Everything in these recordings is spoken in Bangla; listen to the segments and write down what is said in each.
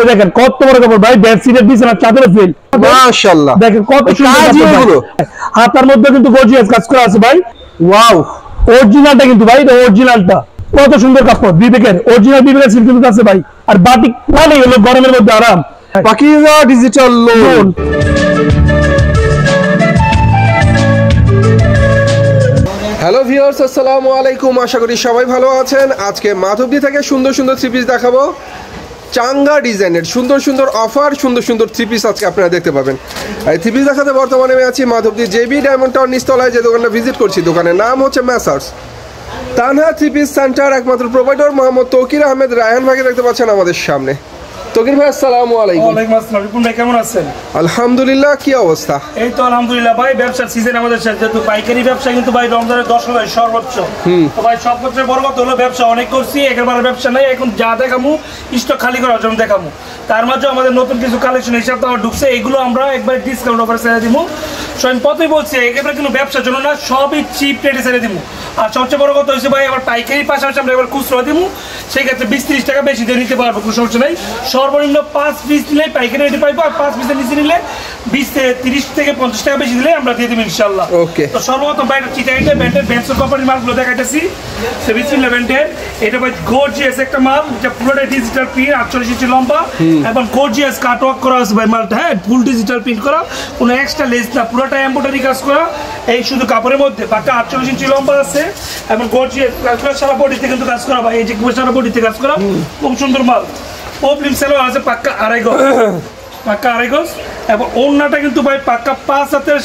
এই দেখেন কত বড় কাপড় ভাই বেডশিটের বিছানা চাদরের ফিল মাশাআল্লাহ। দেখেন কত সুন্দর। হাতার মধ্যে কিন্তু গর্জিয়াস কাজ করা আছে ভাই। ওয়াও। অরিজিনালটা কিন্তু ভাই অরিজিনালটা কত সুন্দর কাপড় বিবেকের। অরিজিনাল বিবেকের কিন্তু আছে ভাই। আর বাটিক মানে হলো গরমের মধ্যে আরাম। Pakiza digital lawn. Hello viewers আসসালামু আলাইকুম। আশা করি সবাই ভালো আছেন। আজকে মাধবদী থেকে সুন্দর সুন্দর থ্রি পিস দেখাবো। চাঙ্গা ডিজাইনের, সুন্দর সুন্দর অফার সুন্দর সুন্দর থ্রি পিস আজকে আপনারা দেখতে পাবেন। এই থ্রি পিস দেখাতে বর্তমানে আমি আছি মাধবদী জেবি ডায়মন্ড টাউন নিস্তলায় যে দোকানটা ভিজিট করছি, দোকানের নাম হচ্ছে messrs Tanha three piece center একমাত্র প্রোভাইডার মোহাম্মদ তৌকির আহমেদ, রায়হান ভাগে দেখতে পাচ্ছেন আমাদের সামনে। তৌকির ভাই আসসালামু আলাইকুম। ওয়ালাইকুম আসসালাম। রিপুন ভাই কেমন আছেন? আলহামদুলিল্লাহ কি অবস্থা? এই তো আলহামদুলিল্লাহ ভাই ব্যবসার সিজন আমাদের শেষ। যেহেতু পাইকারি ব্যবসা কিন্তু ভাই রমজানের দশ হাজার সর্বোচ্চ। তো ভাই সর্বোচ্চ বড় কথা হলো ব্যবসা অনেক করছি একেবারে ব্যবসা নাই। এখন যা দেখামু স্টক খালি করার জন্য দেখামু। তার মাঝে আমাদের নতুন কিছু কালেকশন হিসাব তো আমার ঢুকছে এগুলো আমরা একবার ডিসকাউন্ট অফারে ছেড়ে দিব সো আমি প্রথমে বলছি একেবারে কিন্তু ব্যবসার জন্য না সবই চিপ রেটে ছেড়ে দিব আর সবচেয়ে বড় কথা হচ্ছে ভাই আবার পাইকারি পাশাপাশি আমরা এবার খুচরো দিব সেই ক্ষেত্রে বিশ ত্রিশ টাকা বেশি দিয়ে নিতে পারব কোনো সমস্যা নেই। সর্বনিম্ন পাঁচ পিস নিলে পাইকারি রেটে পাইবো আর পাঁচ পিসের নিচে নিলে বিশ থেকে তিরিশ থেকে পঞ্চাশ টাকা বেশি দিলে আমরা দিয়ে দেবো ইনশাল্লাহ Okay. তো সর্বপ্রথম ভাই চিটাইটে ব্যান্ডের ব্যান্সর কোম্পানির মালগুলো দেখাইতেছি। সেভিসিন ব্যান্ডের এটা ভাই গর্জিয়াস একটা মাল এটা পুরোটা ডিজিটাল প্রিন্ট আটচল্লিশ ইঞ্চি লম্বা এবং গর্জিয়াস কাট ওয়ার্ক করা আছে ভাই মালটা হ্যাঁ ফুল ডিজিটাল প্রিন্ট করা কোনো এক্সট্রা লেস না পুরোটা এম্বোটারি কাজ করা এই শুধু কাপড়ের মধ্যে বাকি আটচল্লিশ ইঞ্চি লম্বা আছে। এবং গর্জিয়াস কাজ করা সারা বডিতে কিন্তু কাজ করা ভাই এই যে সারা বডিতে কাজ করা খুব সুন্দর মাল। ওপলিম সেলো আছে পাক্কা আড়াই গজ। পাক্কা আড়াই গজ। এবং ওড়নাটা কিন্তু ভাই পাক্কা পাঁচ হাতের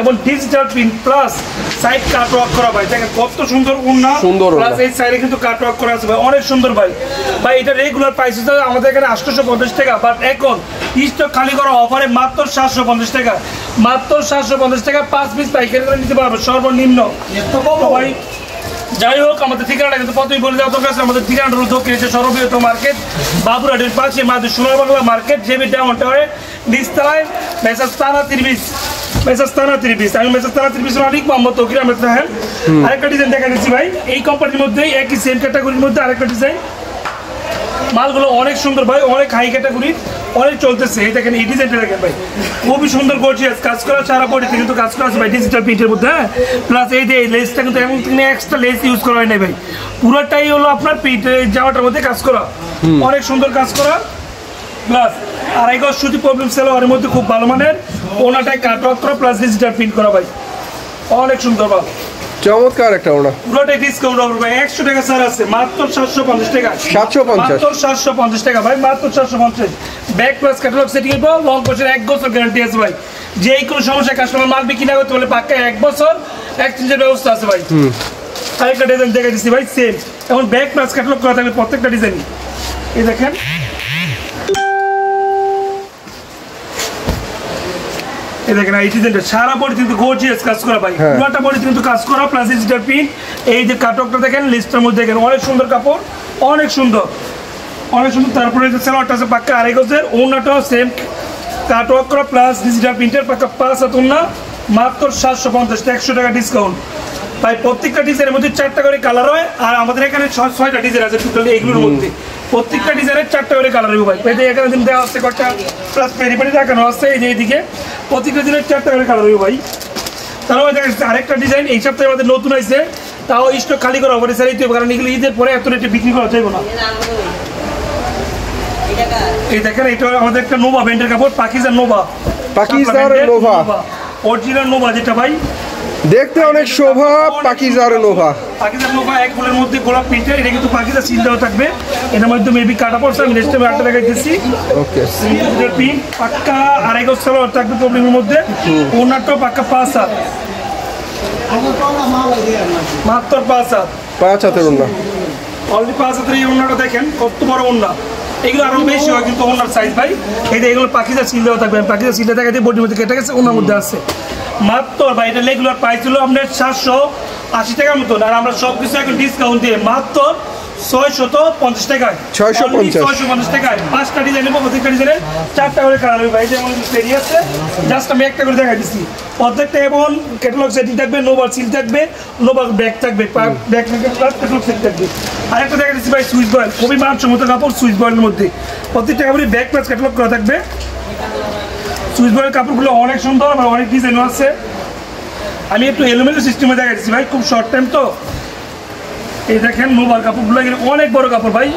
এবং digital print plus side cut work করা ভাই। দেখেন কত সুন্দর ওড়না। সুন্দর প্লাস এই সাইডে কিন্তু কাট ওয়ার্ক করা আছে ভাই। অনেক সুন্দর ভাই। ভাই এটা রেগুলার প্রাইস হচ্ছে। আমাদের এখানে আটশোশো পঞ্চাশ টাকা বাট এখন স্টক খালি করা অফারে মাত্র সাতশো পঞ্চাশ টাকা। মাত্র সাতশো পঞ্চাশ টাকা পাঁচ পিস পাইকারি করে নিতে পারবে। সর্বনিম্ন। ভাই যাই হোক আমাদের ঠিকানাটা কিন্তু প্রথমেই বলে দেওয়া দরকার আছে। আমাদের ঠিকানাটা দক্ষিণ এশিয়ার সর্ববৃহৎ মার্কেট বাবুরাটের পাশে মাদের সোনার বাংলা মার্কেট জেবি ডাউন টাওয়ারে নিচতলায় মেসাজ তানা তিরবিশ মেসাজ তানা তিরবিশ আমি মেসাজ তানা তিরবিশ অনেক মোহাম্মদ তকির আহমেদ রাহেন আরেকটা ডিজাইন দেখা দিচ্ছি ভাই। এই কোম্পানির মধ্যেই একই সেম ক্যাটাগরির মধ্যে আরেকটা ডিজাইন মালগুলো অনেক সুন্দর ভাই অনেক হাই ক্যাটাগরি অনেক চলতেছে এই দেখেন এই ডিজাইনটা দেখেন ভাই। খুবই সুন্দর গর্জিয়াস কাজ করা সারা বডিতে কিন্তু কাজ করা আছে ভাই ডিজিটাল প্রিন্টের মধ্যে হ্যাঁ? প্লাস এই যে লেসটা কিন্তু এমন এক্সট্রা লেস ইউজ করা হয় নাই ভাই। পুরোটাই হলো আপনার প্রিন্টের জামাটার মধ্যে কাজ করা। অনেক সুন্দর কাজ করা। প্লাস আড়াই গজ সুতি প্রবলেম সেলোয়ারের মধ্যে খুব ভালো মানের। ওনাটাই কাট অফ করা প্লাস ডিজিটাল প্রিন্ট করা ভাই। অনেক সুন্দর ভাই চমৎকার একটা ওনা পুরোটাই ডিসকাউন্ট হবে ভাই একশো টাকা স্যার আছে মাত্র সাতশো পঞ্চাশ টাকা। 750 মাত্র সাতশো পঞ্চাশ টাকা ভাই মাত্র সাতশো পঞ্চাশ। ব্যাক প্লাস ক্যাটালগ সেটিং এর পর লং কোর্সের এক বছর গ্যারান্টি আছে ভাই। যে কোনো সমস্যা কাস্টমার মাল বিক্রি না করতে বলে পাক্কা এক বছর এক্সচেঞ্জের ব্যবস্থা আছে ভাই। আরেকটা ডিজাইন দেখে দিচ্ছি ভাই সেম এখন ব্যাক প্লাস ক্যাটালগ করা থাকবে প্রত্যেকটা ডিজাইন এই দেখেন। এই দেখেন এই ডিজাইনটা সারা বডি কিন্তু গর্জিয়াস কাজ করা ভাই। হ্যাঁ। পুরোটা বডি কিন্তু কাজ করা প্লাস ডিজিটাল প্রিন্ট এই যে কাটকটা দেখেন লিস্টের মধ্যে দেখেন অনেক সুন্দর কাপড় অনেক সুন্দর। অনেক সুন্দর তারপরে যে সালোয়ারটা আছে পাক্কা আড়াই গজের ওনাটাও সেম কাটওয়ার্ক করা প্লাস ডিজিটাল প্রিন্টের পাক্কা পাঁচ হাত ওনা মাত্র সাতশো পঞ্চাশ একশো টাকা ডিসকাউন্ট তাই প্রত্যেকটা ডিজাইনের মধ্যে চারটা করে কালার হয় আর আমাদের এখানে ছয়- ছয়টা ডিজাইন আছে টোটালি এইগুলোর মধ্যে। প্রত্যেকটা ডিজাইনের চারটা করে কালার হবে ভাই। পেতে এখানে দিন দেওয়া হচ্ছে কটা প্লাস পেরি পেরি দেখানো আছে এই যে এইদিকে প্রত্যেকটা ডিজাইনের চারটা করে কালার হবে ভাই। তারপরে দেখা যাচ্ছে আরেকটা ডিজাইন এই সপ্তাহে আমাদের নতুন আছে তাও স্টক খালি করা হবে স্যার দিতে হবে কারণ এগুলো ঈদের পরে এত রেটে বিক্রি করা যাবে না। এই দেখেন এটা আমাদের একটা নোভা ব্র্যান্ডের কাপড় পাকিজার নোভা পাকিজার নোভা। অরিজিনাল নোভা যেটা ভাই। দেখতে অনেক শোভা পাকিজার নোভা পাকিজার নোভা এক ফুলের মধ্যে গোলাপ প্রিন্টের এটা কিন্তু পাকিজার দেওয়া থাকবে। এটার মধ্যে মেবি কাটা পড়ছে আমি নেক্সট টাইম একটা দেখাইতেছি। ওকে প্রিন্ট পাক্কা আড়াই গজ সালোয়ার থাকবে প্রবলেমের মধ্যে। ওনারটাও পাক্কা পাঁচ হাত। মাত্র পাঁচ হাত। পাঁচ হাতের ওনা অলরেডি পাঁচ হাতের এই ওনাটা দেখেন কত বড় ওনা এগুলো আরও বেশি হয় কিন্তু ওনার সাইজ ভাই। এটা এগুলো পাখিজার সিল থাকবে পাখিজার সিলটা দেখা যায় বডির মধ্যে কেটে গেছে, ওনার মধ্যে আছে। মাত্র ভাই, এটা রেগুলার প্রাইস ছিল আপনার সাতশো আশি টাকার মতন, আর আমরা সব কিছু এখন ডিসকাউন্ট দিয়ে, মাত্র ছয়শত পঞ্চাশ টাকায়। 650 ছয়শো পঞ্চাশ। টাকায়। পাঁচটা ডিজাইন নেব প্রত্যেকটা ডিজাইনের চারটা করে কালার হবে ভাই যেমন পেরি আছে। জাস্ট আমি একটা করে দেখাই দিচ্ছি প্রত্যেকটা এবং ক্যাটালগ সেটিং থাকবে নোবার সিল থাকবে নোবার ব্যাগ থাকবে ব্যাগ থাকবে প্লাস ক্যাটালগ সেট থাকবে। আরেকটা দেখা দিচ্ছি ভাই সুইচ বয়েল খুবই মানসম্মত কাপড় সুইচ বয়েলের মধ্যে। প্রত্যেকটা কাপড়ই ব্যাগ প্লাস ক্যাটালগ করা থাকবে। সুইচ বয়েলের কাপড়গুলো অনেক সুন্দর অনেক ডিজাইনও আছে। আমি একটু এলোমেলো সিস্টেমে দেখা দিচ্ছি ভাই খুব শর্ট টাইম তো। এই দেখেন মোবার কাপড়গুলো অনেক বড় কাপড় ভাই।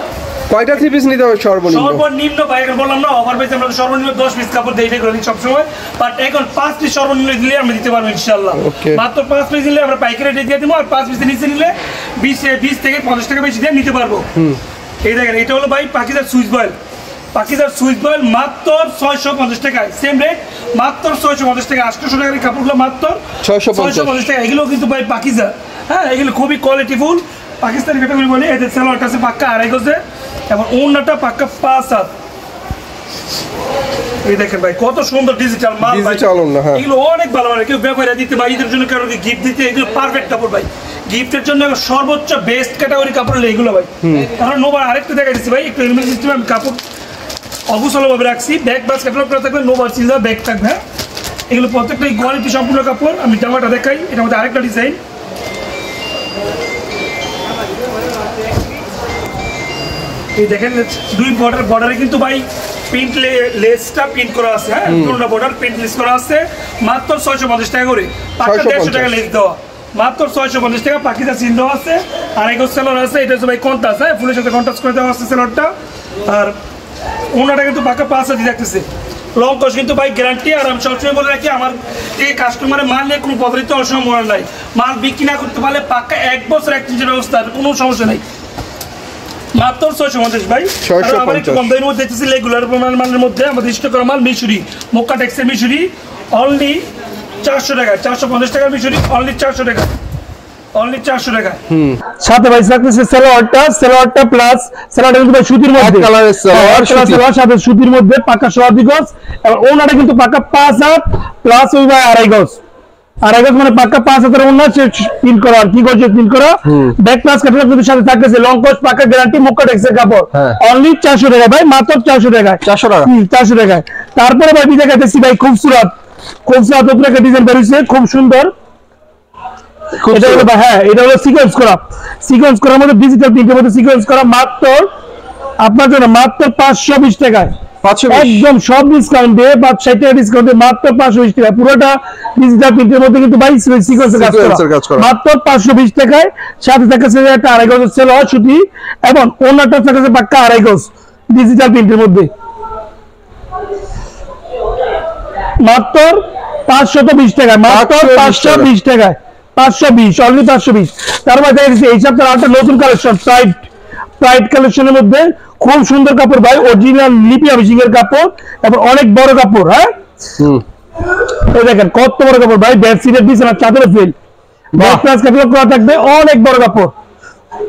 কয়টা থ্রি পিস নিতে হবে সর্বনিম্ন? সর্বনিম্ন ভাই এখন বললাম না আমরা সর্বনিম্ন দশ পিস কাপড় দিয়ে করে দিই সবসময়। বাট এখন পাঁচ পিস সর্বনিম্ন দিলে আমরা দিতে পারব মাত্র পাঁচ পিস দিলে আমরা পাইকারি রেটে দিয়ে দেবো আর পাঁচ পিসের নিচে নিলে বিশ থেকে পঞ্চাশ টাকা বেশি দিয়ে নিতে পারব। এই দেখেন এটা হলো ভাই পাকিজার সুইচ বয়েল। পাকিজার সুইচ বয়েল মাত্র ছয়শো পঞ্চাশ টাকায়। সেম রেট মাত্র ছয়শো পঞ্চাশ টাকা আটশোশো টাকার কাপড়গুলো মাত্র 650 ছয়শো পঞ্চাশ টাকা এগুলো কিন্তু ভাই পাকিজা হ্যাঁ এগুলো খুবই কোয়ালিটিফুল পাকিস্তানি ক্যাটাগরি বলে এদের স্যালোয়ারটা আছে পাক্কা আড়াই গজে এবং অন্যটা পাক্কা পাঁচ হাত। এই দেখেন ভাই কত সুন্দর ডিজিটাল মাল হ্যাঁ। এগুলো অনেক ভালো মানে কেউ ব্যাপারে দিতে ভাই ঈদের জন্য কারোকে গিফট দিতে এগুলো পারফেক্ট কাপড় ভাই। গিফটের জন্য সর্বোচ্চ বেস্ট ক্যাটাগরি কাপড় হলো এগুলো ভাই। কারণ নোবার আরেকটা দেখা দিচ্ছি ভাই একটু এলিমেন্ট সিস্টেমে আমি কাপড় অগুসলভাবে রাখছি। ব্যাগ বাস ক্যাটালগ করা থাকবে নোবার চিন্তা ব্যাগ থাকবে হ্যাঁ। এগুলো প্রত্যেকটা কোয়ালিটি সম্পূর্ণ কাপড় আমি জামাটা দেখাই এটা মধ্যে আরেকটা ডিজাইন এই দেখেন দুই বর্ডার বর্ডারে কিন্তু ভাই প্রিন্ট লেসটা প্রিন্ট করা আছে হ্যাঁ? দুটো বর্ডার প্রিন্ট লেস করা আছে। মাত্র ছয়শো পঞ্চাশ টাকা করে। পাক্কা 650 দেড়শো টাকা লেস দেওয়া। মাত্র ছয়শো পঞ্চাশ টাকা পাখিটা চিহ্ন আছে। আর এক সেলর আছে এটা হচ্ছে ভাই কন্টাস হ্যাঁ? ফুলের সাথে কন্টাস করে দেওয়া আছে সেলরটা আর ওনাটা কিন্তু পাক্কা পাঁচ হাজার দেখতেছে। লং কস কিন্তু ভাই গ্যারান্টি আর আমি সবসময় বলে রাখি আমার এই কাস্টমারের মাল নিয়ে কোনো পদ্ধতি অসম্ভাবনা নাই। মাল বিক্রি না করতে পারলে পাক্কা এক বছর এক্সচেঞ্জের ব্যবস্থা কোনো সমস্যা নেই। মাত্র ছয়শো পঞ্চাশ ভাই। 650 আমার একটু কম দামের মধ্যে দেখতেছি রেগুলার মধ্যে আমাদের স্টক করা মাল মিশুরি মক্কা টেক্সের মিশুরি অনলি চারশো টাকা চারশো পঞ্চাশ টাকার মিশুরি অনলি চারশো টাকা অনলি চারশো টাকা। সাথে ভাই থাকতেছে সালোয়ারটা সালোয়ারটা প্লাস সালোয়ারটা কিন্তু ভাই সুতির মধ্যে। সালোয়ার, হ্যাঁ, সাথে সুতির মধ্যে পাকা সোয়াদি গজ এবং ওনাটা কিন্তু পাকা পাঁচ হাত প্লাস ওই ভাই আড়াই গজ। গজ মানে পাক্কা পাঁচ ওনার প্রিন্ট করা আর কি করছে প্রিন্ট করা? ব্যাক প্লাস ক্যাটালগ কিন্তু সাথে থাকতেছে লং কোচ পাকা গ্যারান্টি মুক্কা টেক্সের কাপড়। অনলি চারশো টাকা ভাই মাত্র চারশো টাকায়। 400 টাকা? হুম, চারশো টাকায়। তারপরে ভাই বিদে ভাই খুবসুরত। খুবসুরত উপরে একটা ডিজাইন বেরিয়েছে খুব সুন্দর। খুব এটা হলো হ্যাঁ এটা হলো সিকোয়েন্স করা। সিকোয়েন্স করার মধ্যে ডিজিটাল প্রিন্টের মধ্যে সিকোয়েন্স করা মাত্র আপনার জন্য মাত্র পাঁচশো বিশ টাকায়। 520 একদম সব ডিসকাউন্ট দিয়ে পাঁচ ষাট টাকা ডিসকাউন্ট দিয়ে মাত্র পাঁচশো বিশ টাকা। পুরোটা ডিজিটাল প্রিন্টের মধ্যে কিন্তু বাইশ সিকোয়েন্সের কাজ Sequence এর কাজ করা। করা। মাত্র পাঁচশো বিশ টাকায় সাথে থাকছে একটা আড়াই গজ সেল হয় ছুটি এবং অন্যটা থাকছে পাক্কা আড়াই গজ ডিজিটাল প্রিন্টের মধ্যে। মাত্র পাঁচশত বিশ টাকা মাত্র পাঁচশো বিশ টাকায়। পাঁচশো বিশ অনলি পাঁচশো বিশ। তারপর দেখা গেছে এই সপ্তাহে একটা নতুন কালেকশন প্রাইড প্রাইড কালেকশনের মধ্যে খুব সুন্দর কাপড় ভাই অরিজিনাল লিপি অফিসিং এর কাপড় এবং অনেক বড় কাপড় হ্যাঁ? এই দেখেন কত বড় কাপড় ভাই বেডশিটের বিছানা চাদরের ফিল প্লাস ক্যাটালগ করা থাকবে অনেক বড় কাপড়।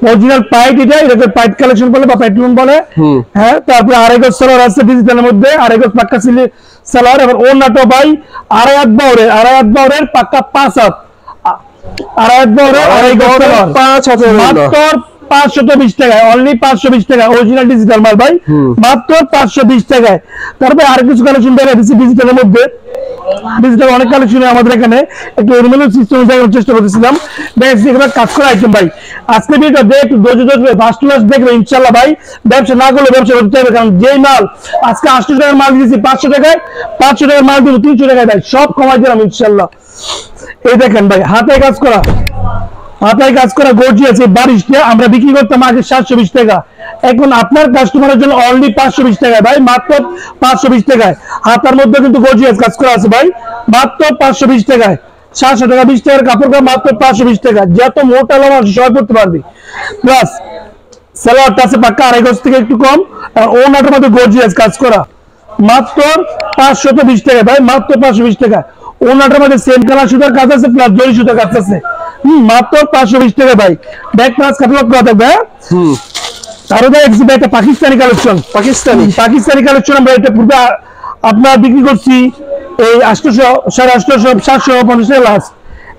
অরিজিনাল পাইট এটা এটাকে পাইট কালেকশন বলে বা পাইটলুন বলে। হ্যাঁ তারপরে আড়াই গজ সালোয়ার আছে ডিজিটালের মধ্যে আড়াই গজ পাক্কা সিলি সালোয়ার এবং ওর নাটো ভাই আড়াই হাত বাউরের আড়াই হাত বাউরের পাক্কা পাঁচ হাত। আড়াই হাত বাউরের আড়াই গজ সালোয়ার। পাঁচ ওড়না। মাত্র পাঁচশত বিশ টাকায় অনলি পাঁচশো বিশ টাকা অরিজিনাল ডিজিটাল মাল ভাই মাত্র পাঁচশো বিশ টাকায়। তারপরে আর কিছু কালেকশন দেখা দিচ্ছি ডিজিটালের মধ্যে। ডিজিটাল অনেক কালেকশন আমাদের এখানে। একটু এলিমেন্ট সিস্টেম দেখানোর চেষ্টা করতেছিলাম। দেখছি এখানে কাজ করা আইটেম ভাই। আজকে ভিডিও দেখ ফার্স্ট ক্লাস দেখবে ইনশাল্লাহ ভাই ব্যবসা না করলে ব্যবসা করতে হবে। কারণ যেই মাল আজকে আটশো টাকার মাল দিয়েছি পাঁচশো টাকায় পাঁচশো টাকার মাল দিব তিনশো টাকায় ভাই। সব কমাই দিলাম ইনশাল্লাহ এই দেখেন ভাই হাতে কাজ করা। মাথায় কাজ করা গর্জি আছে বারিশটা আমরা বিক্রি করতাম আগে সাতশো বিশ টাকা। এখন আপনার কাস্টমারের জন্য অনলি পাঁচশো বিশ টাকায়। ভাই, মাত্র পাঁচশো বিশ টাকায়। হাতার মধ্যে কিন্তু গর্জিয়াস কাজ করা আছে ভাই। মাত্র পাঁচশো বিশ টাকায়। সাতশো টাকা, বিশ টাকার কাপড় মাত্র পাঁচশো বিশ টাকা যত মোটা লম্বা সবাই করতে পারবি। প্লাস সালোয়ারটা আছে পাক্কা আড়াই গজ থেকে একটু কম। আর ওনাটার মধ্যে গর্জিয়াস কাজ করা। মাত্র পাঁচশত বিশ টাকা ভাই, মাত্র পাঁচশো বিশ টাকা ওনাটার মধ্যে সেম কালার সুতার কাজ আছে প্লাস জরি সুতার কাজ আছে। মাত্র পাঁচশো বিশ টাকা ভাই। ব্যাগ প্লাস কাটলক করা থাকবে হ্যাঁ? ভাই এক্সিবে একটা পাকিস্তানি কালেকশন পাকিস্তানি। পাকিস্তানি কালেকশন আমরা এটা পূর্বে আপনার বিক্রি করছি এই আটশোশো সাড়ে আটশোশো সাতশো পঞ্চাশ লাস্ট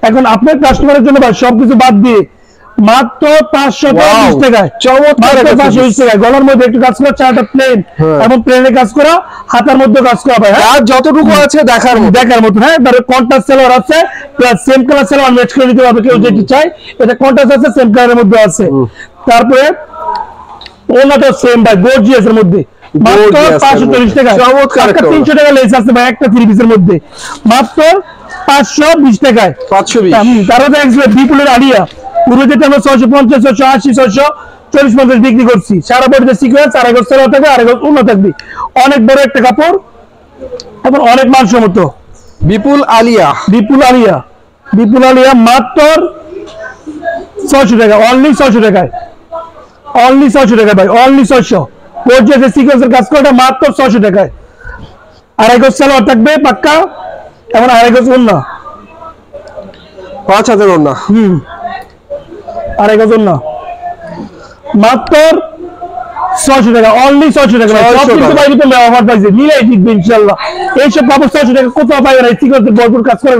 এখন আপনার কাস্টমারের জন্য ভাই সবকিছু বাদ দিয়ে মাত্র পাঁচশো Wow! টাকায়। চমৎকার পাঁচশো টাকায়। গলার মধ্যে একটু কাজ করা চারটা প্লেন। এবং প্লেনে কাজ করা হাতার মধ্যে কাজ করা ভাই আর যতটুকু আছে দেখার দেখার মতো হ্যাঁ? তারপরে কন্ট্রাস্ট সেলার আছে প্লাস সেম কালার সেলার ম্যাচ করে দিতে পারবে কেউ যেটি চাই এটা কন্ট্রাস্ট আছে সেম কালারের মধ্যে আছে। তারপরে ওনাটা সেম ভাই গর্জিয়াস এর মধ্যে। মাত্র পাঁচশো চল্লিশ টাকা তিনশো টাকা লেস আছে ভাই একটা থ্রি পিসের মধ্যে। মাত্র পাঁচশো বিশ টাকায়। পাঁচশো বিশ। তারপরে দেখছিল বিপুলের আলিয়া পুরো যেটা আমরা ছয়শো পঞ্চাশ ছয়শো আশি ছয়শো চল্লিশ পঞ্চাশ বিক্রি করছি। সারা বডিতে সিকোয়েন্স আড়াই গজ সেলা থাকবে আড়াই গজ উন্ন থাকবে। অনেক বড় একটা কাপড় এবং অনেক মানসম্মত বিপুল আলিয়া। বিপুল আলিয়া। বিপুল আলিয়া মাত্র ছয়শো টাকা অনলি ছয়শো টাকায়। অনলি ছয়শো টাকা ভাই অনলি ছয়শো। পর্যায়ে সিকোয়েন্সের কাজ করাটা মাত্র ছয়শো টাকায়। আড়াই গজ সালোয়ার থাকবে পাক্কা এবং আড়াই গজ উন্ন। পাঁচ হাজার ওনা হুম। আড়াই উন্ন মাত্র ছয়শো টাকা অনলি ছয়শো টাকা ভাই। 600 সব কিন্তু টাকা। বাইরে তো অফার পাইছে নিলেই জিতবে ইনশাল্লাহ। এইসব কাপড় ছয়শো টাকা কোথাও না সিকিউরিটি ভরপুর কাজ করে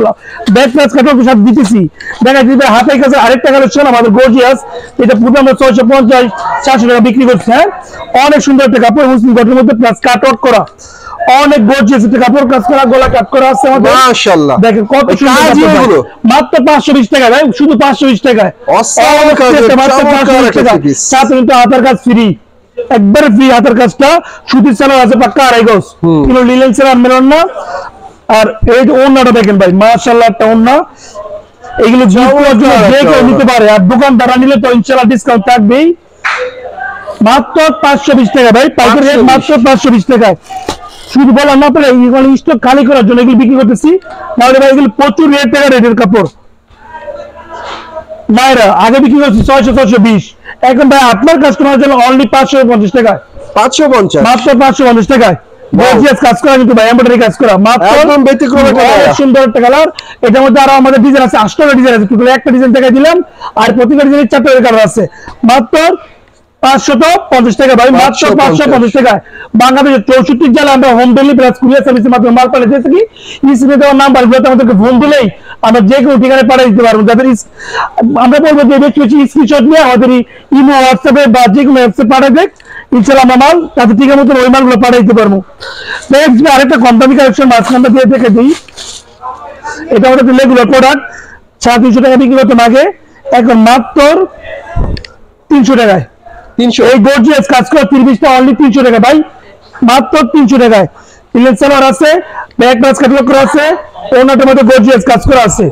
কাজ কাটার সাথে দিতেছি। দেখা যাবে হাতের কাছে আরেকটা কালেকশন আমাদের গর্জিয়াস এটা পুরো আমরা ছয়শো পঞ্চাশ চারশো টাকা বিক্রি করছি হ্যাঁ? অনেক সুন্দর একটা কাপড় মুসলিম কটের মধ্যে প্লাস কাট আউট করা। অনেক গর্জিয়াস একটা কাপড় কাজ করা গলা কাট করা আছে আমাদের। মাশাআল্লাহ। দেখেন কত সুন্দর। মাত্র পাঁচশো বিশ টাকা ভাই শুধু পাঁচশো বিশ টাকায়। অসাধারণ মাত্র 520 টাকা। সাথে কিন্তু হাতার কাজ ফ্রি একবারে ফ্রি হাতের কাজটা। সুতির সালোয়ার আছে পাক্কা আড়াই গজ। কিন্তু লিলেন সালোয়ার মেলন না। আর এই যে ওন্নাটা দেখেন ভাই মাশাআল্লাহ একটা ওন্না এগুলো যে কেউ নিতে পারে। আর দোকান দোকানদাররা নিলে তো ইনশাআল্লাহ ডিসকাউন্ট থাকবেই। মাত্র পাঁচশো বিশ টাকা ভাই পাইকারি মাত্র পাঁচশো বিশ টাকায়। শুধু বললাম না স্টক খালি করার জন্য এগুলো বিক্রি করতেছি। নাহলে ভাই এগুলো প্রচুর রেট টাকা রেটের কাপড়। আগে বিক্রি করছি ছয়শো ছয়শো বিশ। এখন ভাই আপনার কাস্টমারের জন্য অনলি পাঁচশো পঞ্চাশ টাকায়। পাঁচশো পঞ্চাশ। মাত্র পাঁচশো পঞ্চাশ টাকায়। গর্জিয়াস কাজ করা কিন্তু ভাই এমব্রয়ডারি কাজ করা। মাত্র একদম ব্যতিক্রম একটা সুন্দর একটা কালার এটার মধ্যে আরও আমাদের ডিজাইন আছে আটটা ডিজাইন আছে। টোটাল একটা ডিজাইন টাকা দিলাম আর প্রতিটা ডিজাইনের চারটা কালার আছে। মাত্র পাঁচশত পঞ্চাশ টাকা ভাই মাত্র 550 টাকায় বাংলাদেশের জেলা আমরা হোম ডেলিভারি প্লাস কুরিয়ার সার্ভিসের মাধ্যমে মাল পাঠিয়ে দিয়েছি কি? স্ক্রিনে দেওয়ার নাম্বার গুলোতে আমাদেরকে ফোন দিলেই আমরা যে কোনো ঠিকানায় পাঠিয়ে দিতে পারব। যাদের আমরা বলব যে বেশি বেশি স্ক্রিনশট নিয়ে আমাদের ইমো হোয়াটসঅ্যাপে বা যে কোনো অ্যাপসে পাঠিয়ে আমরা মাল তাতে ঠিকানা মতো ওই মালগুলো পাঠিয়ে দিতে পারব। নেক্সট আরেকটা কম দামি কালেকশন মাঝখানটা দিয়ে দেখে দিই। এটা আমাদের রেগুলার প্রোডাক্ট সাড়ে তিনশো টাকা বিক্রি করতাম আগে। এখন মাত্র তিনশো টাকায়। তিনশো। এই গর্জিয়াস কাজ করে তিরিশটা অনলি তিনশো টাকা ভাই। মাত্র তিনশো টাকায়। ইলেন সালোয়ার আছে ব্যাক মাছ কাটলক করা আছে ওনাটার মধ্যে গর্জিয়াস কাজ করা আছে।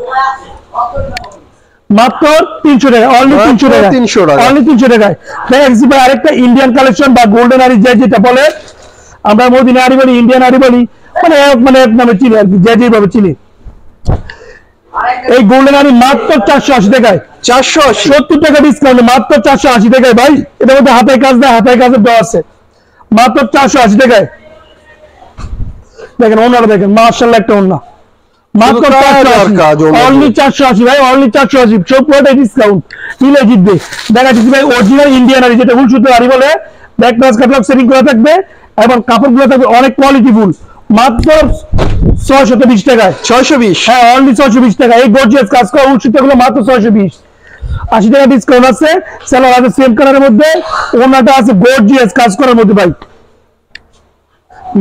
মাত্র তিনশো টাকা অনলি তিনশো টাকা 300 টাকা। অনলি তিনশো টাকায়। ভাই আরেকটা ইন্ডিয়ান কালেকশন বা গোল্ডেন আরি যে যেটা বলে আমরা মদিনা আরি বলি ইন্ডিয়ান আরি বলি মানে এক মানে এক নামে চিনি আর কি যে যেভাবে চিনি। এই গোল্ডেন আরি মাত্র চারশো আশি টাকায়। চারশো সত্তর টাকা ডিসকাউন্ট মাত্র চারশো আশি টাকায় ভাই। এটার মধ্যে হাতের কাজ হাতের কাজের দেওয়া আছে। মাত্র চারশো আশি টাকায়। দেখেন ওনারা দেখেন মার্শাল্লাহ একটা ওনা। মাত্র অনলি চারশো আশি। ভাই অনলি চারশো আশি। সব ডিসকাউন্ট নিলে জিতবে। দেখা যাচ্ছে ভাই অরিজিনাল ইন্ডিয়ান আরি যেটা সুতো আরি বলে ব্যাক প্লাস ক্যাটলগ সেটিং করা থাকবে এবং কাপড়গুলো থাকবে অনেক কোয়ালিটি ফুল মাত্র ছয়শত বিশ টাকায়। ছয়শো বিশ। হ্যাঁ অনলি ছয়শো বিশ টাকা এই গর্জিয়াস কাজ করা উচিত মাত্র ছয়শো বিশ। আশি টাকা ডিসকাউন্ট আছে। স্যালার আছে সেম কালারের মধ্যে। ওনাটা আছে গর্জিয়াস কাজ করার মধ্যে ভাই।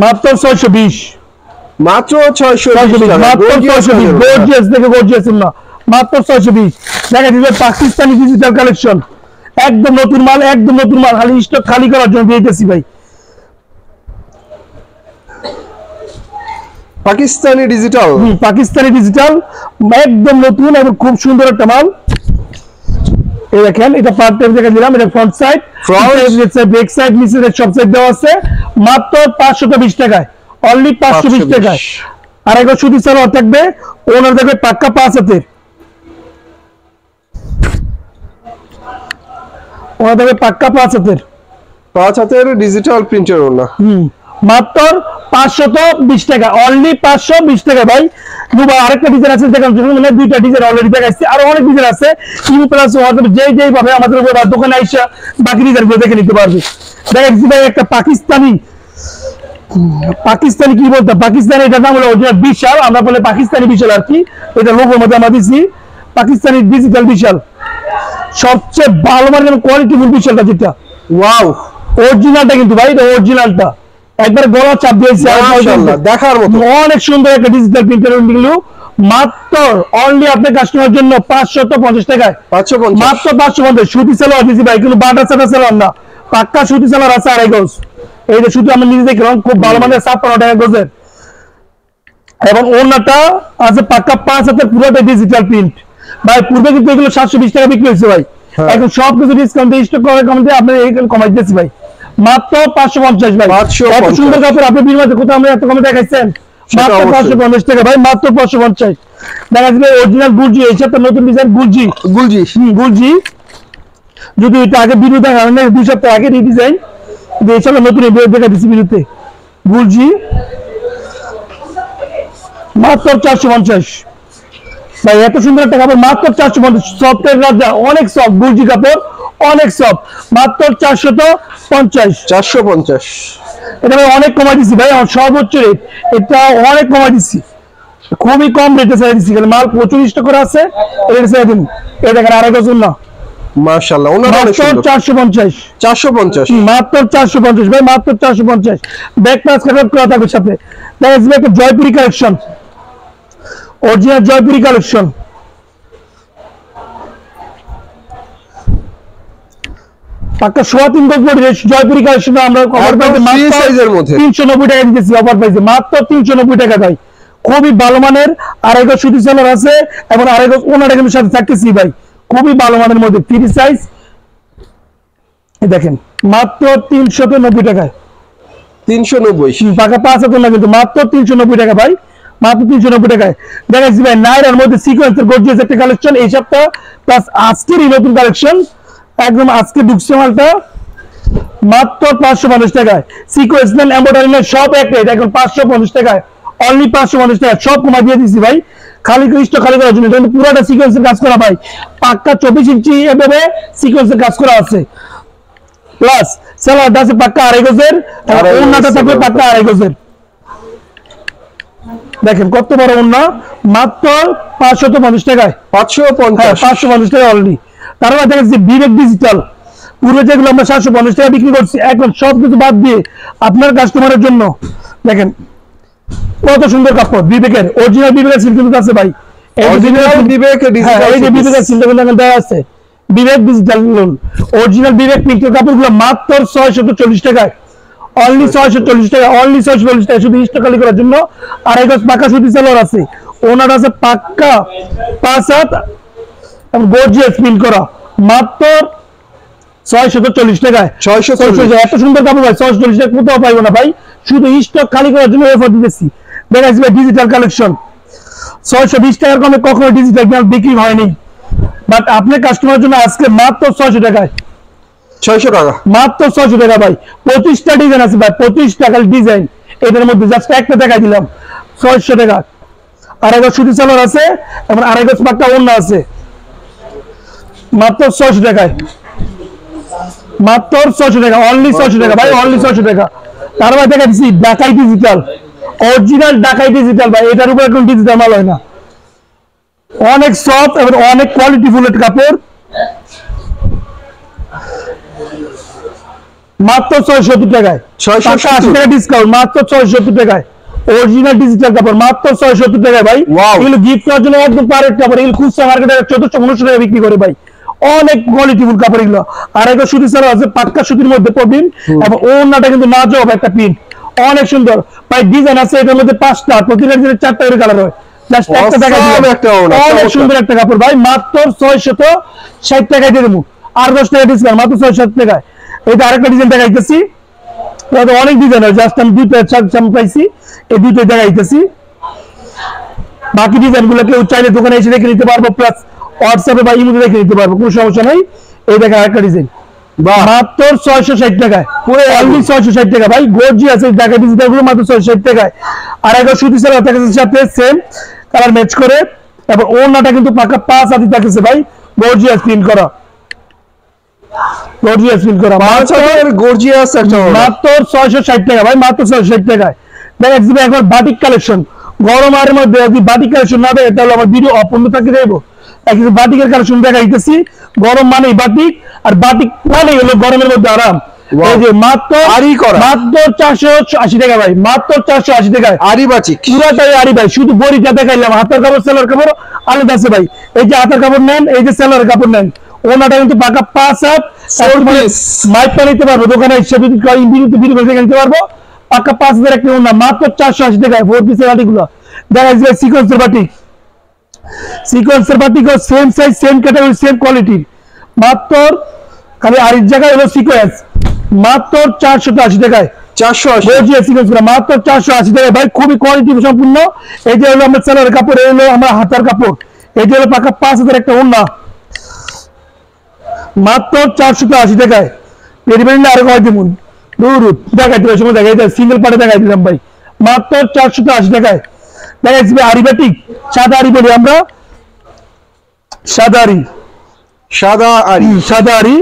মাত্র ছয়শো বিশ। মাত্র ছয়শো ছয়শো মাত্র ছয়শো বিশ গর্জিয়াস থেকে গর্জিয়াস না মাত্র ছয়শো বিশ। দেখা দিবে পাকিস্তানি ডিজিটাল কালেকশন একদম নতুন মাল একদম নতুন মাল। খালি স্টক খালি করার জন্য দিয়েছি ভাই। পাকিস্তানি ডিজিটাল পাকিস্তানি ডিজিটাল একদম নতুন এবং খুব সুন্দর একটা মাল। এই দেখেন এটা পার্ট টাইম দেখে দিলাম এটা ফ্রন্ট সাইড ব্যাক সাইড নিচে সব সাইড দেওয়া আছে মাত্র পাঁচশো বিশ টাকায় অনলি পাঁচশো 520 টাকায়। আর একবার সুতি সালোয়ার থাকবে ওনার দেখবে পাক্কা পাঁচ হাতের। ওনার দেখবে পাক্কা পাঁচ হাতের। পাঁচ হাতের ডিজিটাল প্রিন্টার ওনা হুম। মাত্র পাঁচশত বিশ টাকা অনলি পাঁচশো বিশ টাকা ভাই। দুবার আরেকটা ডিজাইন আছে দেখান মানে দুইটা ডিজাইন অলরেডি দেখাচ্ছি আরও অনেক ডিজাইন আছে ইউ প্লাস হোয়াটসঅ্যাপ যেই যেই ভাবে আমাদের দোকানে আইসা বাকি ডিজাইনগুলো দেখে নিতে পারবে। দেখাচ্ছি ভাই একটা পাকিস্তানি পাকিস্তানি কি বলতাম পাকিস্তানি এটা নাম হলো অরিজিনাল বিশাল আমরা বলে পাকিস্তানি বিশাল আর কি। এটা লোকের মধ্যে আমরা দিচ্ছি পাকিস্তানি ডিজিটাল বিশাল। সবচেয়ে ভালো মানের কোয়ালিটি ফুল বিশালটা যেটা। ওয়াও অরিজিনালটা কিন্তু ভাই এটা অরিজিনালটা একবার গলা চাপ দিয়েছে দেখার মতো। অনেক সুন্দর একটা ডিজিটাল প্রিন্টারগুলো মাত্র অনলি আপনার কাস্টমার জন্য পাঁচশত পঞ্চাশ টাকায়। পাঁচশো মাত্র পাঁচশো পঞ্চাশ। সুতি সালোয়ার দিয়েছি ভাই কিন্তু বাটা সাটা সালোয়ার না। পাক্কা সুতি সালোয়ার আছে আড়াই গজ। এই যে শুধু আমি নিজে দেখলাম খুব ভালো মানের ছাপ্পান্ন টাকা গজের। এবং ওনাটা আছে পাক্কা পাঁচ হাতের পুরোটা ডিজিটাল প্রিন্ট ভাই পূর্বে কিন্তু এগুলো সাতশো বিশ টাকা বিক্রি হয়েছে ভাই। হ্যাঁ। এখন সব কিছু ডিসকাউন্ট স্টক করে কম দিয়ে আপনি এইখানে কমাই দিয়েছি ভাই। মাত্র পাঁচশো পঞ্চাশ ভাই। এত সুন্দর কাপড় আপনি বিনিময়ে কোথাও আমরা এত কমে দেখাইছেন? মাত্র পাঁচশো পঞ্চাশ টাকা। ভাই মাত্র পাঁচশো পঞ্চাশ। দেখা যাবে অরিজিনাল গুলজি এই সাথে নতুন ডিজাইন গুলজি গুলজি গুলজি যদি এটা আগে ভিডিও দেখা হয় দুই সপ্তাহ এই ডিজাইন এই সব নতুন ভিডিও দেখা দিচ্ছি ভিডিওতে গুলজি মাত্র চারশো পঞ্চাশ। ভাই এত সুন্দর একটা কাপড় মাত্র চারশো পঞ্চাশ। সফটের রাজা অনেক সফট গুলজি কাপড়। অনেক সব। মাত্র চারশত পঞ্চাশ। চারশো পঞ্চাশ। এটা ভাই অনেক কমাই দিছি ভাই সর্বোচ্চ রেট এটা অনেক কমাই দিছি। খুবই কম রেটে ছেড়ে দিচ্ছি মাল প্রচুর স্টক করে আছে। রেট ছেড়ে দিন। এই দেখেন আড়াই গজন না। মাশাআল্লাহ মাত্র চারশো চারশো চারশো ভাই মাত্র চারশো পঞ্চাশ। ব্যাক প্লাস কাটার করা থাকবে সাথে। Jaipuri collection original Jaipuri collection পাক্কা সোয়া তিন গজ বডি জয়পুরি কালেকশন আমরা কভার মাত্র size এর মধ্যে। তিনশো নব্বই টাকা দিতেছি অফার পাইছি মাত্র তিনশো নব্বই টাকা ভাই। খুবই ভালো মানের আড়াই গজ সুতি সেলার আছে এবং আড়াই গজ ওনারা কিন্তু সাথে থাকতেছি ভাই। খুবই ভালো মানের মধ্যে ফ্রি সাইজ দেখেন মাত্র টাকায়। তিনশো নব্বই। পাকা পাঁচ হাজার না কিন্তু মাত্র তিনশো নব্বই টাকা ভাই। মাত্র তিনশো নব্বই টাকায়। দেখা যাচ্ছে ভাই নাইরার মধ্যে সিকোয়েন্সের গর্জিয়াস একটা কালেকশন এই সপ্তাহ প্লাস আজকের নতুন কালেকশন একদম আজকে ঢুকছে মালটা। মাত্র পাঁচশো পঞ্চাশ টাকায়। সিকোয়েন্স নেন সব এক রেট এখন পাঁচশো পঞ্চাশ টাকায়। অনলি পাঁচশো পঞ্চাশ টাকা সব কমা দিয়ে দিচ্ছি ভাই। খালি কৃষ্ট খালি করার জন্য। কিন্তু পুরোটা সিকোয়েন্সের কাজ করা ভাই। পাক্কা চব্বিশ ইঞ্চি এভাবে সিকোয়েন্সের কাজ করা আছে। প্লাস স্যালাড আছে পাক্কা আড়াই গজের। ওন্নাটা থাকবে। পাক্কা আড়াই গজের। দেখেন কত বড় ওন্না মাত্র পাঁচশত পঞ্চাশ টাকায়। পাঁচশো হ্যাঁ পঞ্চাশ পাঁচশো পঞ্চাশ টাকা অলরেডি তারপর দেখেছি বিবেক ডিজিটাল পূর্বে যেগুলো আমরা সাতশো পঞ্চাশ টাকা বিক্রি করছি এখন সব কিছু বাদ দিয়ে আপনার কাস্টমারের জন্য দেখেন কত সুন্দর কাপড় বিবেকের অরিজিনাল বিবেকের সিল্ক কিন্তু আছে ভাই। বিবেক হ্যাঁ, ডিজিটাল লোন অরিজিনাল বিবেক পিঙ্কের কাপড়গুলো মাত্র চল্লিশ টাকায়। অনলি ছয়শো চল্লিশ টাকা অনলি ছয়শো চল্লিশ টাকা শুধু করার জন্য। আড়াই গজ পাকা সুতি সালোয়ার আছে ওনার আছে পাক্কা পাঁচ হাত এবং গর্জিয়াস প্রিন্ট করা। মাত্র চল্লিশ টাকায়। 640 ছয়শো এত সুন্দর কাপড় ভাই ছয়শো চল্লিশ টাকা কোথাও পাইবো না ভাই। শুধু স্টক খালি করার জন্য অফার দিতেছি। দেখা যাচ্ছে ডিজিটাল কালেকশন ছয়শো বিশ টাকার কমে কখনো ডিজিটাল মাল বিক্রি হয়নি। বাট আপনার কাস্টমার জন্য আজকে মাত্র ছয়শো টাকায়। ছয়শো টাকা। মাত্র ছয়শো টাকা ভাই। পঁচিশটা ডিজাইন আছে ভাই পঁচিশ টাকার ডিজাইন এদের মধ্যে জাস্ট একটা টাকা দিলাম। ছয়শো টাকা। আড়াই গজ সুতি চালার আছে এবং আড়াই গজ পাক্কা অন্য আছে। মাত্র ছয়শো টাকায়। মাত্র ছয়শো টাকা অনলি ছয়শো টাকা ভাই অনলি ছয়শো টাকা। তার তারপর দেখা দিচ্ছি ঢাকাই ডিজিটাল অরিজিনাল ডাকাই ডিজিটাল ভাই এটার উপর এখন ডিজিটাল মাল হয় না। অনেক সফট এবং অনেক কোয়ালিটি ফুলের কাপড়। মাত্র ছয় সত্তর টাকায়। 670 পাঁচশো আশি টাকা ডিসকাউন্ট মাত্র ছয় সত্তর টাকায়। অরিজিনাল ডিজিটাল কাপড় মাত্র ছয় সত্তর টাকায় ভাই. এগুলো গিফট করার জন্য একদম পারের কাপড়। এগুলো খুচরা মার্কেটে চোদ্দশো পনেরোশো টাকা বিক্রি করে ভাই। অনেক কোয়ালিটিফুল কাপড় এগুলো। আর একটা সুতি সারা আছে পাক্কা সুতির মধ্যে প্রবীণ এবং ওনাটা কিন্তু না জব একটা প্রিন্ট অনেক সুন্দর। ভাই ডিজাইন আছে এটার মধ্যে পাঁচটা প্রতিটা ডিজাইনে চারটা করে কালার হয়। অনেক সুন্দর একটা কাপড়। ভাই মাত্র ছয় শত ষাট টাকায় দিয়ে দেবো। আর দশ টাকা ডিসকাউন্ট মাত্র ছয় ষাট টাকায় এটা আরেকটা ডিজাইন দেখাইতেছি। অনেক ডিজাইন হয়। জাস্ট আমি দুইটা চার পাইছি। এই দুইটাই দেখাইতেছি। বাকি ডিজাইনগুলো কেউ চাইলে দোকানে এসে দেখে নিতে পারব। প্লাস হোয়াটসঅ্যাপে বা ইমোতে দেখে নিতে পারব কোনো সমস্যা নাই। এই দেখেন আরেকটা ডিজাইন বাহ। মাত্র ছয়শো ষাট টাকায়। পুরো অনলি ছয়শো ষাট টাকা ভাই গর্জি আছে দেখা ডিজিটালগুলো মাত্র ছয়শো ষাট টাকায়। আর একবার সুতি সালোয়ার থাকছে সাথে সেম কালার ম্যাচ করে। এবং ওড়নাটা কিন্তু পাকা পাঁচ হাতি থাকছে ভাই। গর্জিয়াস প্রিন্ট করা। গর্জিয়াস প্রিন্ট করা। মাত্র গর্জিয়াস একটা মাত্র ছয়শো ষাট টাকা ভাই মাত্র ছয়শো ষাট টাকায়। দেখা যাচ্ছে একবার বাটিক কালেকশন গরম আর মধ্যে যদি বাটিক কালেকশন না দেয় তাহলে আমার ভিডিও অপূর্ণ থাকতে দেবো। বাটিকের কালেকশন দেখাইতেছি গরম মানে বাটিক আর বাটিক মানে হলো গরমের মধ্যে আরাম। মাত্র মাত্র চারশো আশি টাকা ভাই মাত্র চারশো আশি টাকায়। আরি বাচিক পুরাটাই আরি ভাই শুধু বড়িটা দেখাইলাম। হাতের কাপড় সেলার কাপড় আলাদা আছে ভাই। এই যে হাতের কাপড় নেন এই যে সেলার কাপড় নেন। ওনাটা কিন্তু পাকা পাঁচ হাত। Four নিতে পারব দোকানে বিরুদ্ধে বিরুদ্ধে নিতে পারব। পাকা পাঁচ হাজার একটা ওনা মাত্র চারশো আশি টাকায় ফোর পিসের বাটিগুলো দেখা যাচ্ছে সিকোয়েন্সের সিকোয়েন্সের batik same size same category same quality মাত্র খালি আরেক জায়গায় হলো সিকোয়েন্স মাত্র চারশো আশি টাকায়। চারশো মাত্র চারশো আশি টাকা ভাই খুবই কোয়ালিটি সম্পূর্ণ। এই যে হলো আমার সেলার কাপড় এই হলো আমার হাতার কাপড়। এই যে হলো পাকা পাঁচ হাজার একটা ওন্না মাত্র চারশো আশি টাকায়। পেরিমেন্ট আরও কয় দিবুন দূর দেখাই দিলাম সময় দেখাই সিঙ্গেল পার্টে দেখাই দিলাম ভাই। মাত্র চারশো আশি টাকায়। দেখাচ্ছি ভাই আরিবাটিক সাদা আরি বলি আমরা। সাদা আরি। সাদা আরি। সাদা আরি।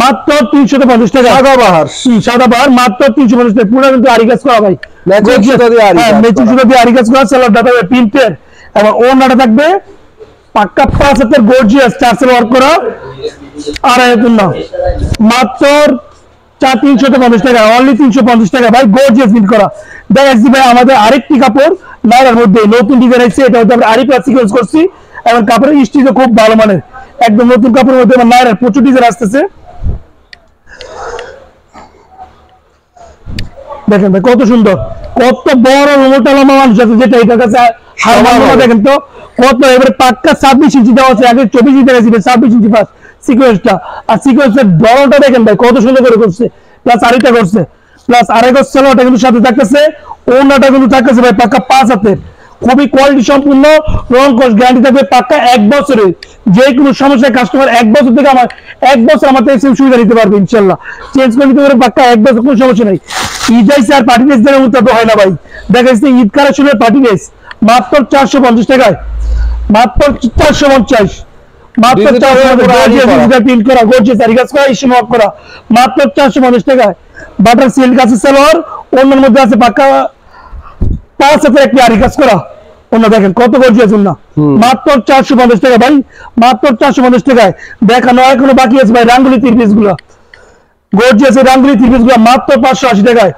মাত্র তিনশো পঞ্চাশ টাকা। সাদা বাহার। সাদা বার মাত্র তিনশো পঞ্চাশ টাকা। পুরো কিন্তু আরি কাজ করা ভাই সুতা দিয়ে হ্যাঁ, কাজ করা। সেলারটা থাকবে প্রিন্টের। এবং ওনাটা থাকবে পাক্কা পাঁচ হাতের গর্জিয়াস চার্সেল ওয়ার্ক করা। আড়াই মাত্র চার তিনশো পঞ্চাশ টাকা অনলি তিনশো পঞ্চাশ টাকা ভাই গর্জিয়াস করা। দেখাচ্ছি ভাই আমাদের আরেকটি কাপড় নাইরার মধ্যে নতুন ডিজাইন আছে এটা হচ্ছে আমরা আরি প্লাস সিকোয়েন্স করছি। এবং কাপড়ের স্টিচও খুব ভালো মানের। একদম নতুন কাপড়ের মধ্যে আমার নাইরার প্রচুর ডিজাইন আসতেছে। দেখেন ভাই কত সুন্দর। কত বড় মোটা লম্বা মানুষ আছে যেটা এটার কাছে হার দেখেন তো। কত এবারে পাক্কা ছাব্বিশ ইঞ্চি দেওয়া আছে আগে চব্বিশ ইঞ্চি দেখাচ্ছি ছাব্বিশ ইঞ্চি ফার্স্ট সিকোয়েন্সটা আর সিকোয়েন্সের বড়টা দেখেন ভাই, কত সুন্দর করে করছে। প্লাস করছে। প্লাস আরেক সেলোটা কিন্তু সাথে থাকতেছে। ওনাটা কিন্তু থাকতেছে ভাই পাক্কা পাঁচ হাতের। খুবই কোয়ালিটি সম্পূর্ণ, রং কস গ্যারান্টি থাকবে পাক্কা এক যে কোনো সমস্যায় কাস্টমার এক বছর থেকে আমার এক বছর আমার সুবিধা নিতে পারবে, ইনশাল্লাহ। চেঞ্জ করে নিতে পারবে পাক্কা এক বছর, কোনো সমস্যা নেই। ঈদ আইসে আর পার্টি দেওয়ার মতো হয় না ভাই। দেখা যাচ্ছে ঈদ কালেকশনের পার্টি মাত্র চারশো পঞ্চাশ টাকায়। মাত্র চারশো পঞ্চাশ। মাত্র Digital চারশো পুরো আড়ি করা। ডিজিটাল প্রিন্ট করা গর্জিয়াস আর কাজ করা ইস্যু করা। মাত্র চারশো পঞ্চাশ টাকায়। বাটার সিল্ক আছে সালোয়ার অন্যের মধ্যে আছে পাক্কা পাঁচ হাতের একটি আরি কাজ করা। অন্য দেখেন কত গর্জিয়াস না মাত্র চারশো পঞ্চাশ টাকা ভাই মাত্র চারশো পঞ্চাশ টাকায়। দেখানো এখনও বাকি আছে ভাই রাঙ্গুলি তিনগুলা গর্জিয়াস রাঙ্গুলি তিন পিসগুলো মাত্র পাঁচশো আশি টাকায়।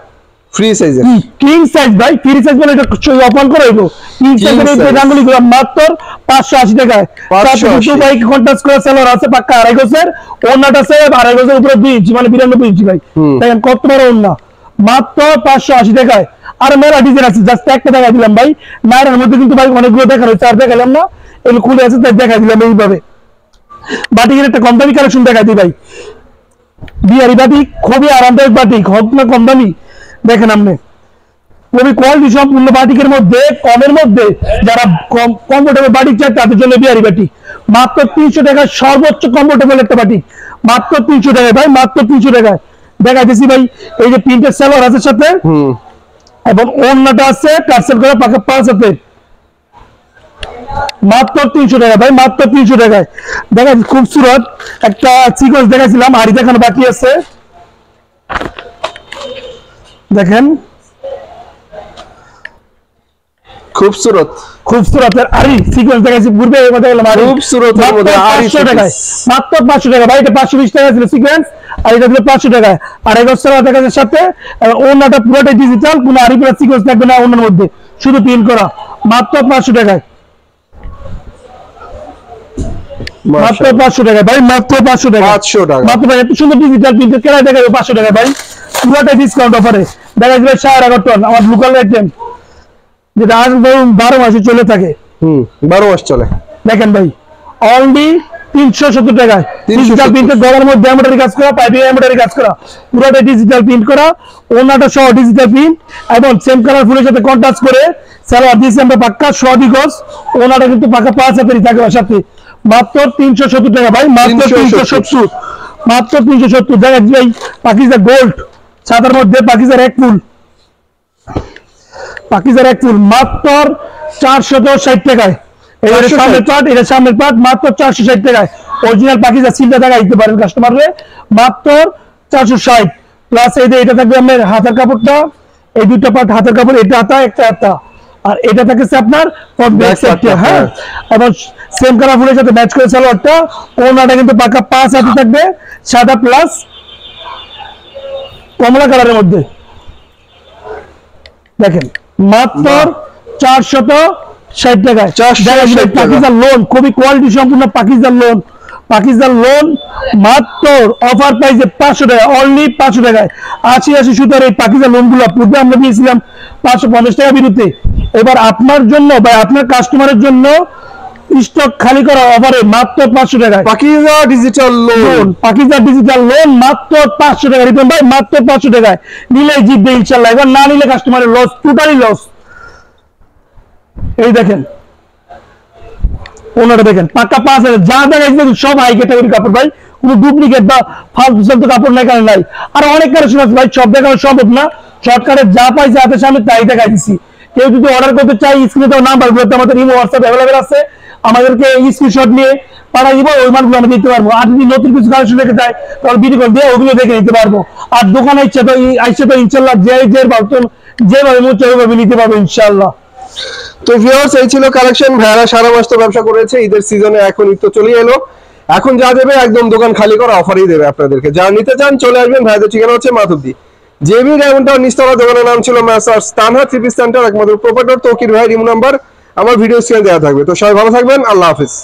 ফ্রি সাইজের কিং সাইজ ভাই ফ্রি সাইজ বলে এটা অপমান করে হইব। কিং সাইজের এই size। গুলো মাত্র পাঁচশো আশি টাকায়। 580 ভাই কন্ট্রাস্ট করে সেলার আছে পাক্কা আড়াই গোছের ওনাটা আছে আড়াই গোছের উপরে দুই ইঞ্চি মানে বিরানব্বই ইঞ্চি ভাই দেখেন কত বড় ওনা মাত্র পাঁচশো আশি টাকায়। আর ডিজাইন আছে জাস্ট একটা দেখা দিলাম ভাই। নাইরার মধ্যে কিন্তু ভাই অনেকগুলো আর দেখালাম না। এগুলো খুলে আছে তাই দেখা দিলাম এইভাবে। বাটিকের একটা কম দামি কালেকশন দেখা দিই ভাই। বিহারি বাটিক খুবই আরামদায়ক বাটিক হোক না কম দামি। দেখেন আপনি। খুবই কোয়ালিটি সম্পূর্ণ বাটিকের মধ্যে কমের মধ্যে যারা কম কমফোর্টেবল বাটিক চায় তাদের জন্য বিহারি বাটিক। মাত্র তিনশো টাকায় সর্বোচ্চ কমফোর্টেবল একটা বাটিক। মাত্র তিনশো টাকায় ভাই মাত্র তিনশো টাকায়। দেখাইতেছি ভাই এই যে প্রিন্টের সালোয়ার আছে সাথে এবং অন্যটা আছে টার্সেল করে পাকা পাঁচ হাতে মাত্র তিনশো টাকা ভাই মাত্র তিনশো টাকায়। দেখা খুবসুরত একটা সিকোয়েন্স দেখাইছিলাম আড়ি দেখানো বাকি আছে। দেখেন। খুবসুরত। খুবসুরতের আরি সিকোয়েন্স দেখাইছি পূর্বে এই কথা বললাম আরি আরি পাঁচশো টাকায় মাত্র পাঁচশো টাকা ভাই এটা পাঁচশো বিশ টাকা ছিল সিকোয়েন্স আর এটা ছিল পাঁচশো টাকায়। আর এক বছর দেখাচ্ছে সাথে অন্যটা পুরোটাই ডিজিটাল কোনো আরি প্লাস সিকোয়েন্স থাকবে না অন্যের মধ্যে। শুধু প্রিন্ট করা মাত্র পাঁচশো টাকায়। মাত্র মাশাআল্লাহ। পাঁচশো টাকা ভাই মাত্র পাঁচশো টাকা। 500 টাকা। মাত্র ভাই এত সুন্দর ডিজিটাল প্রিন্টের কেনায় দেখা যাবে পাঁচশো টাকা ভাই। পুরোটাই ডিসকাউন্ট অফারে দেখা যাবে সাড়ে এগারো টন আমার লোকাল আইটেম যেটা আজ ধরুন বারো মাসে চলে থাকে। হুম বারো মাস চলে। দেখেন ভাই অনলি তিনশো সত্তর টাকায়। 370 ডিজিটাল প্রিন্টের গলার মধ্যে এমব্রয়ডারি কাজ করা পাইপিং এমব্রয়ডারি কাজ করা। পুরোটা ডিজিটাল প্রিন্ট করা। ওনাটা সহ ডিজিটাল প্রিন্ট এবং সেম কালার ফুলের সাথে কন্ট্রাস্ট করে সালোয়ার দিয়েছি আমরা পাক্কা সবই গজ ওনাটা কিন্তু পাক্কা পাঁচ হাতেরই থাকে সাথে। মাত্র তিনশো সত্তর টাকা ভাই মাত্র তিনশো সত্তর। মাত্র তিনশো সত্তর। ভাই পাকিজা গোল্ড সাদার মধ্যে পাকিজার এক ফুল। পাকিজার এক ফুল। মাত্র চারশত ষাট টাকায়। এবারে 460 সামনের পার্ট এটা সামনের মাত্র চারশো ষাট টাকায়। অরিজিনাল পাকিজা সিলটা টাকা দিতে পারেন কাস্টমাররে মাত্র চারশো ষাট। প্লাস এই এটা থাকবে হাতের কাপড়টা। এই দুইটা পার্ট হাতের কাপড় এটা হাতা একটা হাতা। আর এটা থাকছে আপনার সাইডটা টা, হ্যাঁ? সেম কালার ফুলের সাথে ম্যাচ করে সালোয়ারটা ওনাটা কিন্তু পাকা পাঁচ হাতে থাকবে সাদা প্লাস কমলা কালারের মধ্যে। দেখেন মাত্র চারশত ষাট টাকায়। 460 টাকা। পাকিস্তান লোন খুবই কোয়ালিটি সম্পূর্ণ পাকিস্তান লোন পাকিস্তান লোন মাত্র অফার প্রাইসে পাঁচশো টাকা অনলি পাঁচশো টাকায়। আশি আশি সুতার এই পাকিস্তান লোনগুলো পূর্বে আমরা দিয়েছিলাম পাঁচশো পঞ্চাশ টাকা বিরুদ্ধে এবার আপনার জন্য বা আপনার কাস্টমারের জন্য স্টক খালি করা অফারে মাত্র পাঁচশো টাকায়। Pakiza digital lawn lawn Pakistan digital lawn মাত্র পাঁচশো টাকা রিপন ভাই মাত্র পাঁচশো টাকায়। নিলে জিতবে ইনশাল্লাহ। এবার না নিলে কাস্টমারের লস টোটালি লস এই দেখেন। ওনারা দেখেন পাক্কা পাঁচ হাজার যা দেখেন, সব হাই ক্যাটাগরি কাপড় ভাই। কোনো ডুপ্লিকেট বা ফালতু ফালতু কাপড় নাই নাই। আর অনেক কালেকশন আছে ভাই, সব দেখানো সম্ভব না। শর্টকাটে যা পাইছে হাতের সামনে তাই দেখাই দিছি। কেউ যদি অর্ডার করতে চাই স্ক্রিনে তো নাম্বার গুলোতে আমাদের ইমো হোয়াটসঅ্যাপ অ্যাভেলেবেল আছে। আমাদেরকে স্ক্রিনশট নিয়ে পাঠাই দিব, ওই মালগুলো আমরা দিতে পারব। আর যদি নতুন কিছু কালেকশন রেখে যায় তাহলে ভিডিও কল দিয়ে ওগুলো দেখে নিতে পারব। আর দোকানে ইচ্ছে তো আইসে তো ইনশাল্লাহ যে যে বার্তন যেভাবে চাই ওইভাবে নিতে পারব ইনশাল্লাহ তো ভিউয়ার্স এই ছিল কালেকশন ভাইয়ারা সারা মাস তো ব্যবসা করেছে, ঈদের সিজনে এখন ঈদ তো চলে এলো। এখন যা দেবে, একদম দোকান খালি করে অফারই দেবে আপনাদেরকে। যা নিতে চান, চলে আসবেন। ভাইদের ঠিকানা হচ্ছে মাধবদী। জেবি ডায়মন্ডটা নিস্তলা দোকানের নাম ছিল messrs Tanha three piece centre একমাত্র প্রোপাইটর তৌকির ভাই, রিমু নাম্বার। আমার ভিডিও স্ক্রিনে দেওয়া থাকবে। তো সবাই ভালো থাকবেন। আল্লাহ হাফিজ।